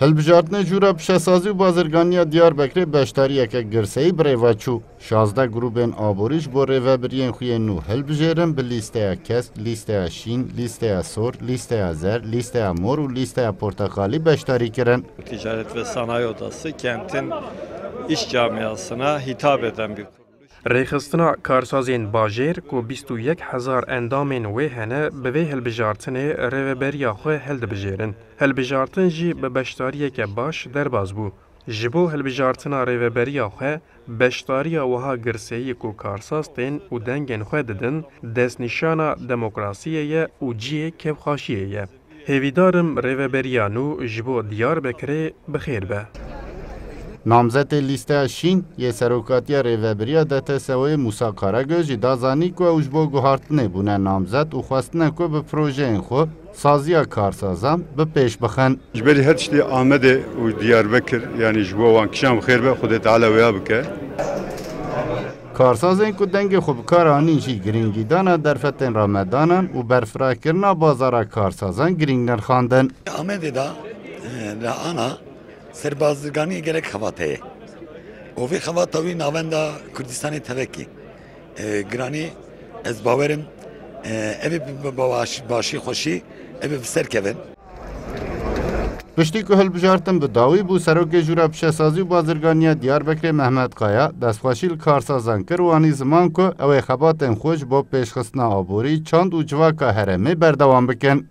Hilbijartinê Jûra Pişesazî û Bazirganiya Diyarbekirê beşdariyeke girseyî bi rê ve çû. Şazdeh grûbên aborî ji bo rêvebiriyên xwe yên nû hilbijêrin bi lîsteya kesk, lîsteya şîn, lîsteya sor, lîsteya zer, lîsteya mor û lîsteya porteqalî beşdarî kirin. Ticaret ve Sanayi Odası kentin iş camiasına hitap eden bir kurum. Rêxistina Karsazên Bajêr ku bîst û yek hezar endamên wê hene bi vê hilbijartinê rêveberiya xwe hildibijêrin. Hilbijartin jî bi beşdariyeke baş derbas bû. Ji bo hilbijartina rêveberiya xwe beşdariya wiha girseyî ku karsaz tên û dengên xwe didin, destnîşana demokrasiyê ye û cihê kêfxweşiyê ye. Hêvîdar im rêveberiya nû ji bo Diyarbekirê bi xêr be. Namzetê Lîsteya Şîn yê Serokatiya Rêveberiya DTSO'yê Mûsa Karagöz jî da zanîn ku ew ji bo guhartinê bûne namzet û xwestine ku bi projeyên xwe saziya karsazan bi pêş bixin. Ji berî her tiştî Amedê û Diyarbekir yanî ji bo wan kişan bi xêr be, Xwedê Teala wêya bike. Karsazên ku dengê xwe bi kar anîn jî girîngîdana derfetên ramedanan û berfirahkirina bazara karsazan girîng nirxandin. Li Amedê de li ana ser bazirganiyê gelek xebate ye û vê xebata wî navenda Kurdistanê tevekî giranî ez bawerim evê bi başî xweşî evê bi ser kevin. Piştî ku hilbijartin bi dawî bû, Serokê Jûra Pişesazî û Bazirganiya Diyarbekirê Mehmet Kaya destxweşî li karsazan kir û anî ziman ku ew ê xebatên xwe ji bo pêşxistina aborî, çand û civaka herêmê berdewam bikin.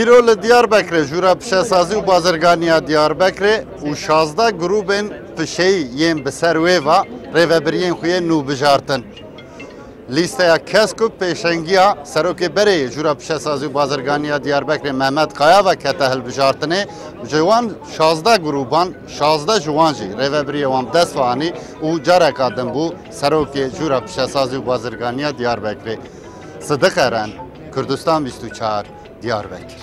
Îro li Diyarbekirê Jûra Pişesazî û Bazirganiya Diyarbekirê û şazdeh grûbên pişeyî yên bi ser wê va rêvebiriyên xwe yên nû bijartin. Lîsteya kes ku pêşengiya Serokê Berê yê Jûra Pişesazî û Bazirganî ya Diyarbekirê Mehmet Kaya ve kete hilbijartinê, ji wan şazdeh grûban şazdeh ji wan jî rêvebiriyê wan bi dest ve anî û careka din bû Serokê Jûra Pişesazî û Bazirganî ya Diyarbekirê. Sidik Eren, Kurdistan bîst û çar, Diyarbekir.